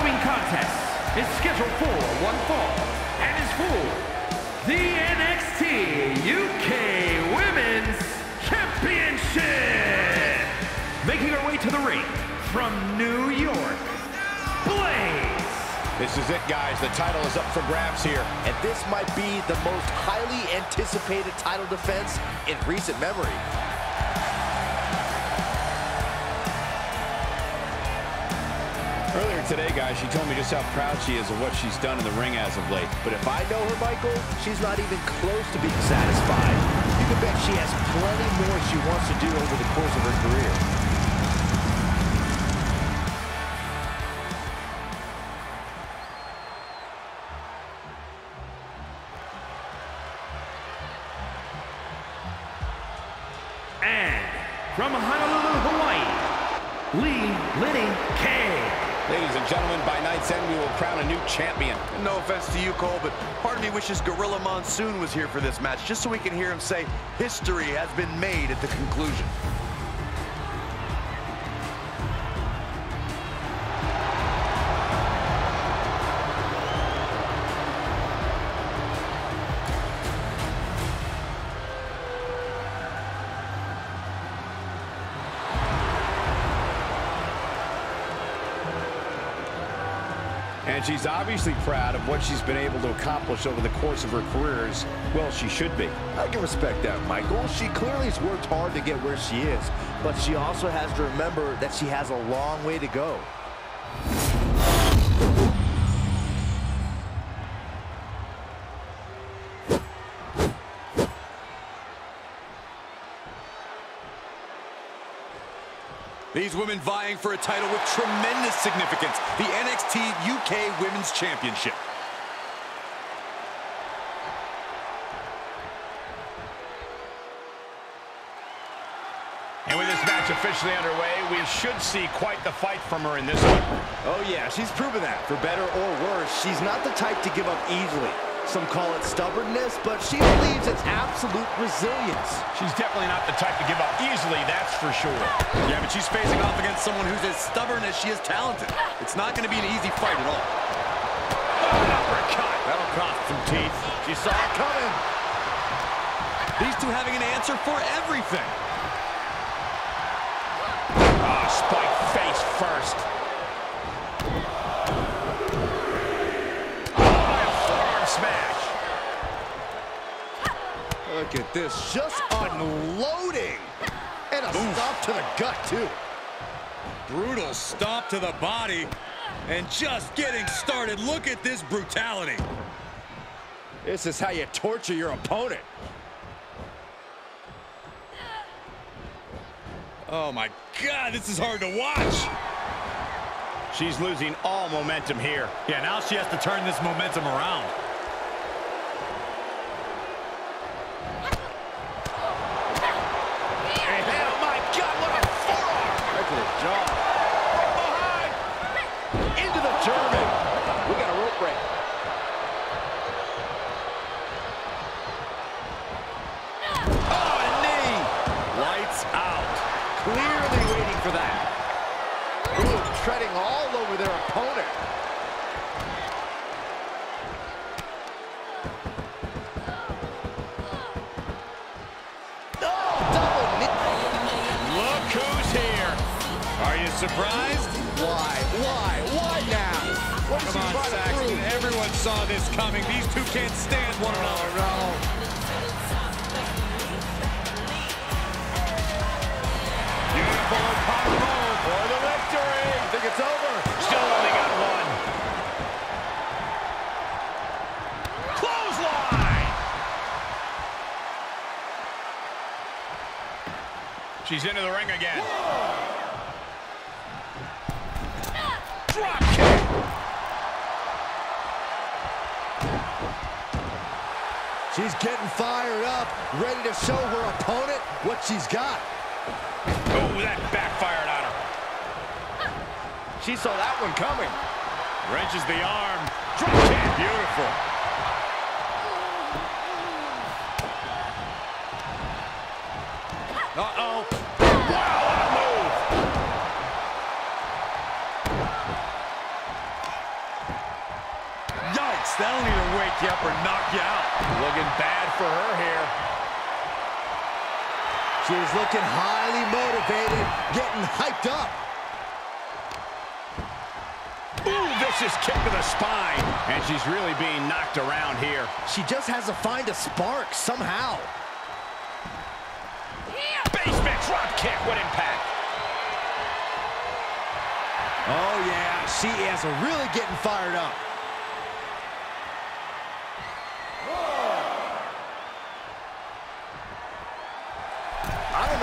following contest is scheduled for one fall and is for the NXT UK Women's Championship. Making her way to the ring from New York, Blayze. This is it, guys. The title is up for grabs here. And this might be the most highly anticipated title defense in recent memory. Earlier today, guys, she told me just how proud she is of what she's done in the ring as of late. But if I know her, Michael, she's not even close to being satisfied. You can bet she has plenty more she wants to do over the course of her career. Wishes Gorilla Monsoon was here for this match, just so we can hear him say history has been made at the conclusion. She's obviously proud of what she's been able to accomplish over the course of her career as well she should be. I can respect that, Michael. She clearly has worked hard to get where she is, but she also has to remember that she has a long way to go. These women vying for a title with tremendous significance, the NXT UK Women's Championship. And with this match officially underway, we should see quite the fight from her in this one. Oh yeah, she's proven that. For better or worse, she's not the type to give up easily. Some call it stubbornness, but she believes it's absolute resilience. She's definitely not the type to give up easily, that's for sure. Yeah, but she's facing off against someone who's as stubborn as she is talented. It's not going to be an easy fight at all. uppercut. That'll cost some teeth. She saw it coming. These two having an answer for everything. Ah, spike face first. Oh, a forearm smash. Look at this, just unloading. And a stop to the gut, too. Brutal stomp to the body. And just getting started. Look at this brutality. This is how you torture your opponent. Oh my God, this is hard to watch. She's losing all momentum here. Yeah, now she has to turn this momentum around. You surprised? Why? Why? Why now? What Come on, Saxton. Everyone saw this coming. These two can't stand one another. Oh, no. Beautiful move for the victory. I think it's over. Still only got one. Clothesline. She's into the ring again. Drop She's getting fired up, ready to show her opponent what she's got. Oh, that backfired on her. She saw that one coming. Wrenches the arm. Drop kick. Beautiful. Uh-oh. Wow, what a move. hits, that'll either wake you up or knock you out. Looking bad for her here. She's looking highly motivated, getting hyped up. Ooh, vicious kick to the spine. And she's really being knocked around here. She just has to find a spark somehow. Basement drop kick. What impact? Oh, yeah, she is really getting fired up.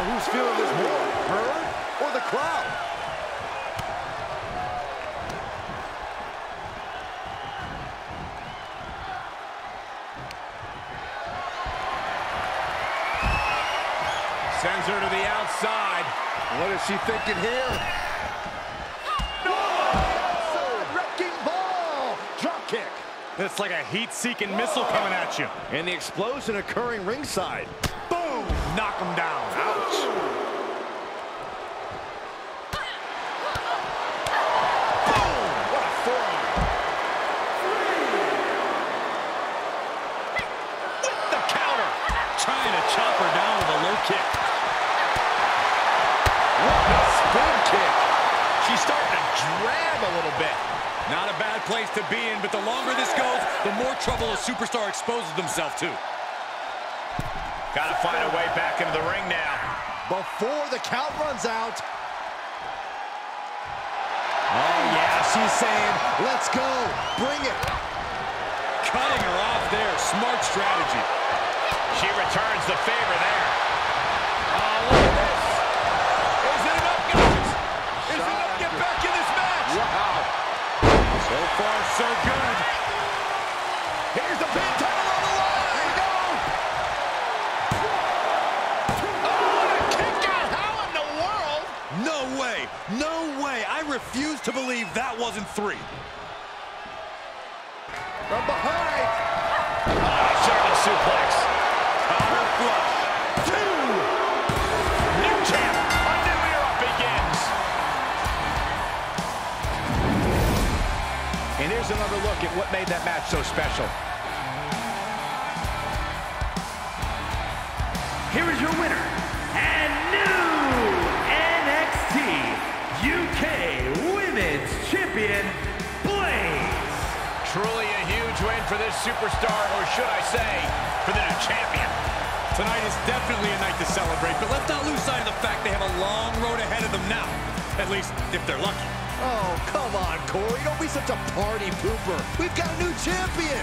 Know who's feeling this more, her or the crowd. Sends her to the outside. What is she thinking here? Wrecking ball! Drop kick. It's like a heat-seeking missile coming at you. And the explosion occurring ringside. Boom! Knock him down. Ouch. What a the counter. Trying to chop her down with a low kick. What a spin kick. She's starting to drag a little bit. Not a bad place to be in, but the longer this goes, the more trouble a superstar exposes themselves to. Got to find a way back into the ring now. Before the count runs out. Oh, yeah, she's saying, let's go, bring it. Cutting her off there, smart strategy. She returns the favor there. Oh, look at this. Is it enough, guys? Is it enough to get back in this match? Wow. So far, so good. Here's the pin way. I refuse to believe that wasn't three. From behind. Oh, German suplex. Power flush. Two. New champ. A new era begins. And here's another look at what made that match so special. Here is your winner Champion, Blayze. Truly a huge win for this superstar, or should I say, for the new champion. Tonight is definitely a night to celebrate, but let's not lose sight of the fact they have a long road ahead of them now. At least, if they're lucky. Oh, come on, Corey. Don't be such a party pooper. We've got a new champion.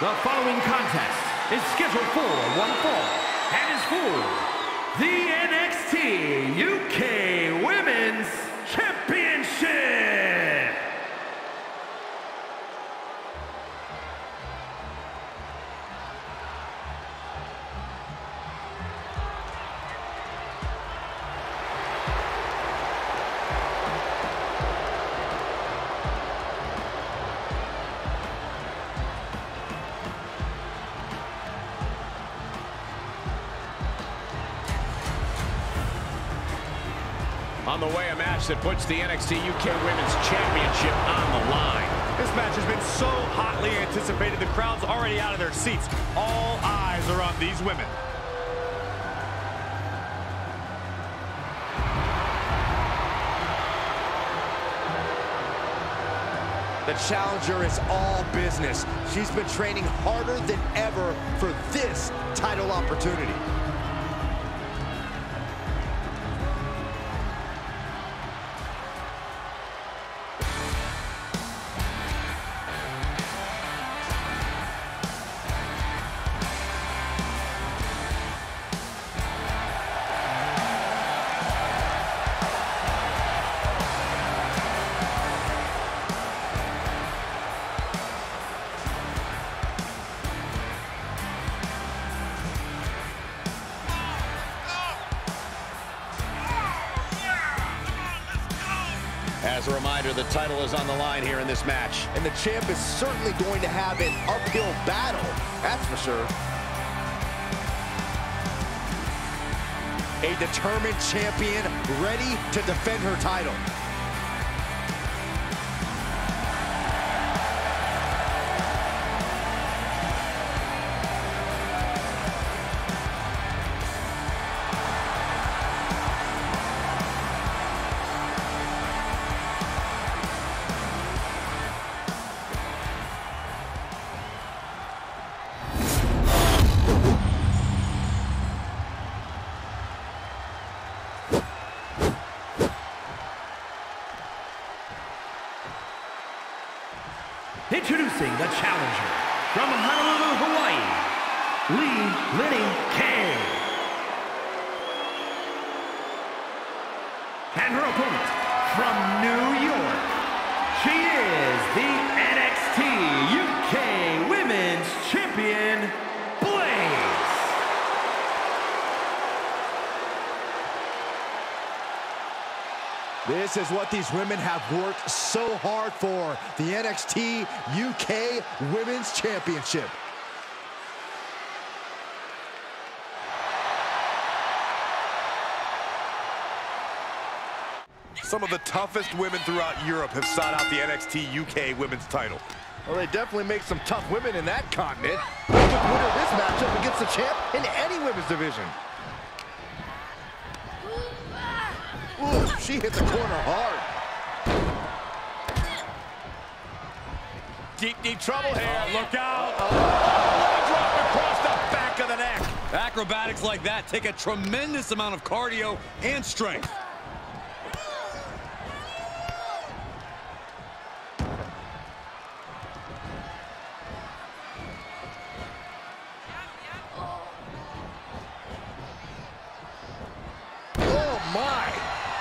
The following contest is scheduled for one fall and is for the NXT UK Women's Championship. On the way, a match that puts the NXT UK Women's Championship on the line. This match has been so hotly anticipated, the crowd's already out of their seats. All eyes are on these women. The challenger is all business. She's been training harder than ever for this title opportunity. A reminder, the title is on the line here in this match. And the champ is certainly going to have an uphill battle, that's for sure. A determined champion ready to defend her title. Introducing the challenger from Honolulu, Hawaii, Lee Lenny Kay. And her opponent from New This is what these women have worked so hard for, the NXT UK Women's Championship. Some of the toughest women throughout Europe have sought out the NXT UK Women's title. Well, they definitely make some tough women in that continent. Who would winner this matchup against the champ in any women's division? Ooh, she hit the corner hard. Deep, deep trouble here. Oh, look out. Leg drop across the back of the neck. Acrobatics like that take a tremendous amount of cardio and strength.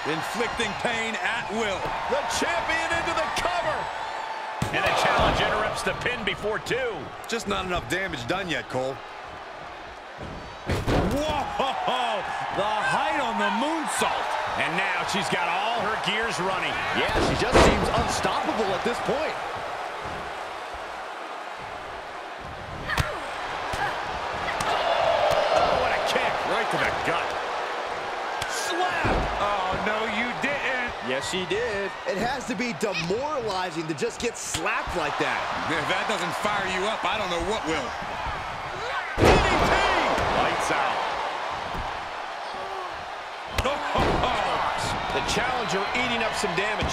Inflicting pain at will. The champion into the cover. And the challenge interrupts the pin before two. Just not enough damage done yet, Cole. Whoa! The height on the moonsault. And now she's got all her gears running. Yeah, she just seems unstoppable at this point. She did. It has to be demoralizing to just get slapped like that. If that doesn't fire you up, I don't know what will. DDT. Lights out. The challenger eating up some damage.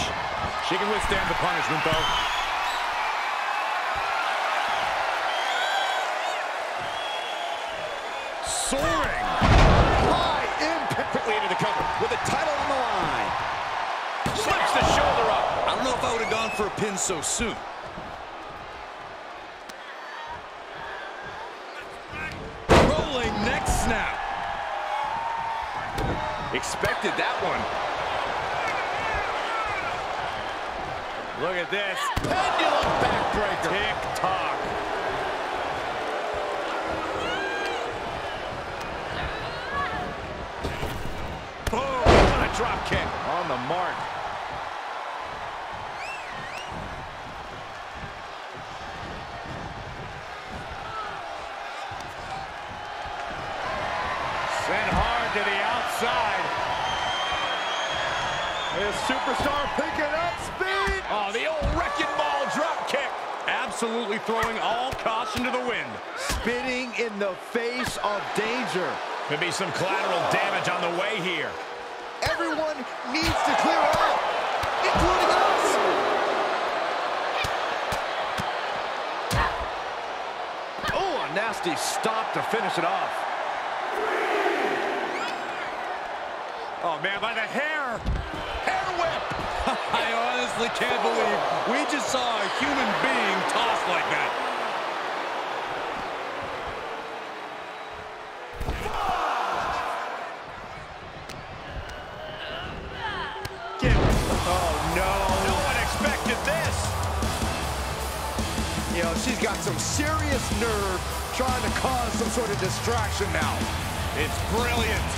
She can withstand the punishment, though. Gone for a pin so soon. Rolling neck snap. Expected that one. Look at this. Pendulum backbreaker. Tick-tock. Boom. What a drop kick. On the mark. Superstar picking up speed. Oh, the old wrecking ball drop kick. Absolutely throwing all caution to the wind. Spitting in the face of danger. Could be some collateral damage on the way here. Everyone needs to clear out, including us. Oh, a nasty stop to finish it off. Oh, man, by the hair. I honestly can't believe we just saw a human being tossed like that. Oh, no. No one expected this. You know, she's got some serious nerve trying to cause some sort of distraction now. It's brilliant.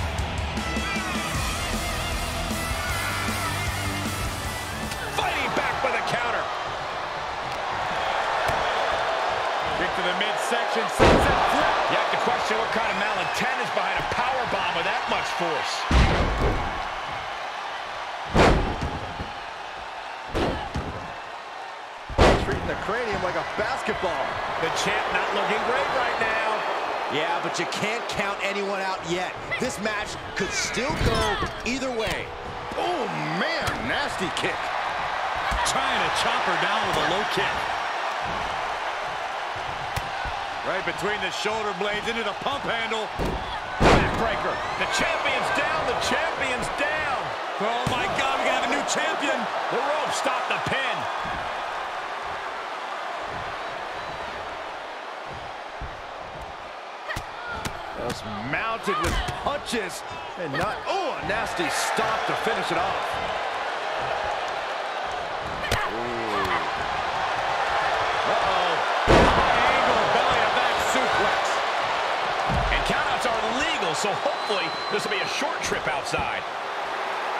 The midsection, sunset flip. You have to question what kind of malintent is behind a power bomb with that much force. Treating the cranium like a basketball. The champ not looking great right now. Yeah, but you can't count anyone out yet. This match could still go either way. Oh, man, nasty kick. Trying to chop her down with a low kick. Right between the shoulder blades into the pump handle. Backbreaker. The champion's down. The champion's down. Oh, my God, we have a new champion. The rope stopped the pin. Just mounted with punches and not, oh, a nasty stop to finish it off. So hopefully this will be a short trip outside.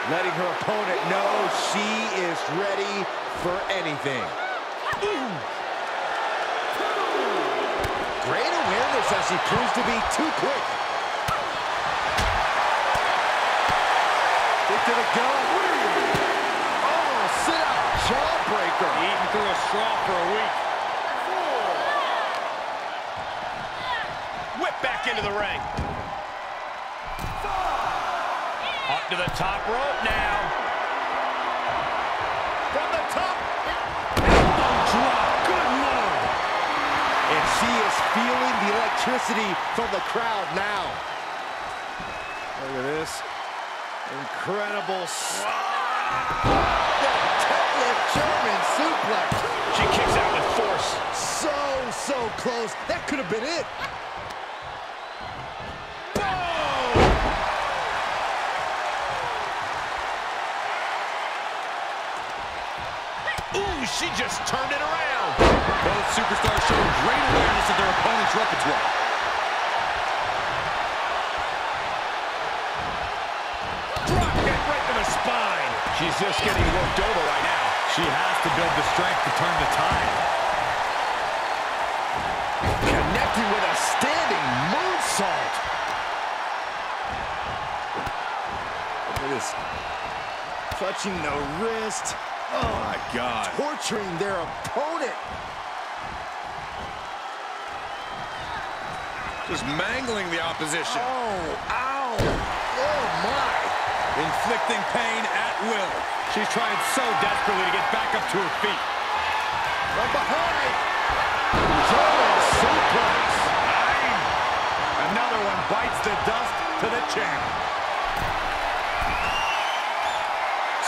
Letting her opponent know she is ready for anything. Great awareness as she proves to be too quick. Kick to the gut. Oh, sit out jawbreaker. Eating through a straw for a week. Whip back into the ring. To the top rope now. From the top. Drop. Good lord. And she is feeling the electricity from the crowd now. Look at this. Incredible. That German suplex. She kicks out with force. So, so close. That could have been it. She just turned it around. Both superstars showing great awareness of their opponent's repertoire. Right to the spine. She's just getting worked over right now. She has to build the strength to turn the tide. Connecting with a standing moonsault. Look at this. Clutching the wrist. Oh, my God. Torturing their opponent. Just mangling the opposition. Oh, ow. Oh, my. Inflicting pain at will. She's trying so desperately to get back up to her feet. From behind. German suplex. Another one bites the dust to the chin.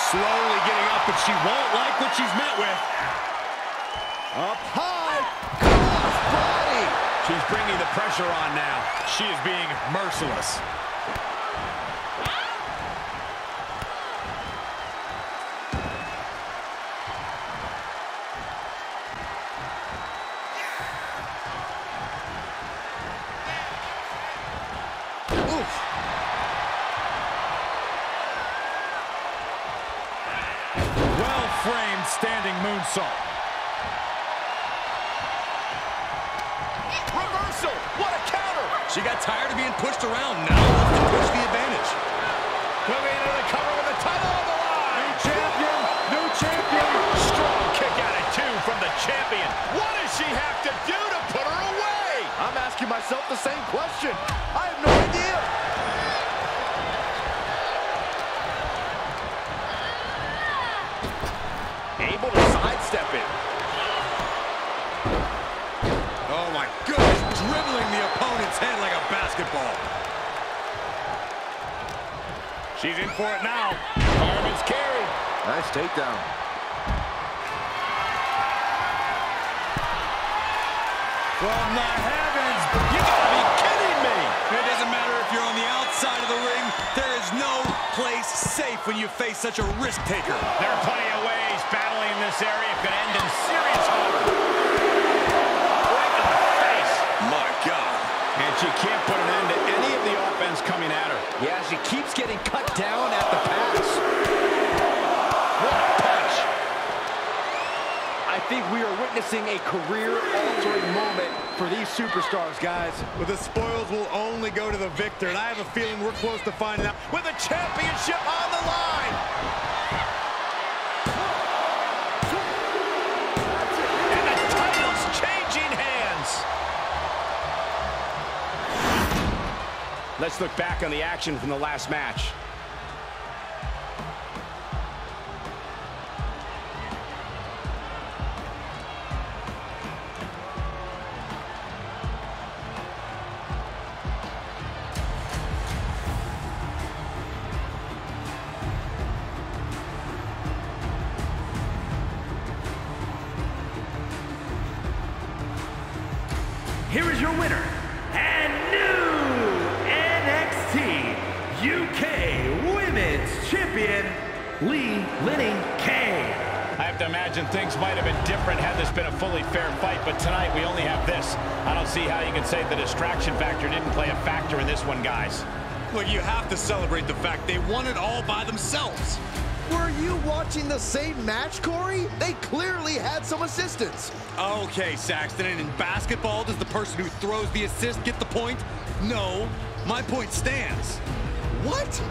Slowly getting but she won't like what she's met with. Up high. Cross body. She's bringing the pressure on now. She is being merciless. Moonsault. Reversal. What a counter. She got tired of being pushed around. Now wants to push the advantage. Moving into the cover with the title on the line. New champion, new champion. Strong kick out of two from the champion. What does she have to do to put her away? I'm asking myself the same question. I have no idea. Able to sidestep it. Oh my goodness, dribbling the opponent's head like a basketball. She's in for it now. Fireman's carry. Nice takedown. From the heavens, you gotta be kidding me! It doesn't matter if you're on the outside of the ring, there is no place safe when you face such a risk taker. There are plenty of ways battling in this area could end in serious harm. Right to the face. My God. And she can't put offense coming at her. Yeah, she keeps getting cut down at the pass. What a punch. I think we are witnessing a career-altering moment for these superstars, guys. But the spoils will only go to the victor, and I have a feeling we're close to finding out with the championship on the line. Let's look back on the action from the last match. Lee Lenning Kay. I have to imagine things might have been different had this been a fully fair fight, but tonight we only have this. I don't see how you can say the distraction factor didn't play a factor in this one, guys. Look, you have to celebrate the fact they won it all by themselves. Were you watching the same match, Corey? They clearly had some assistance. Okay, Saxton, and in basketball, does the person who throws the assist get the point? No, my point stands. What?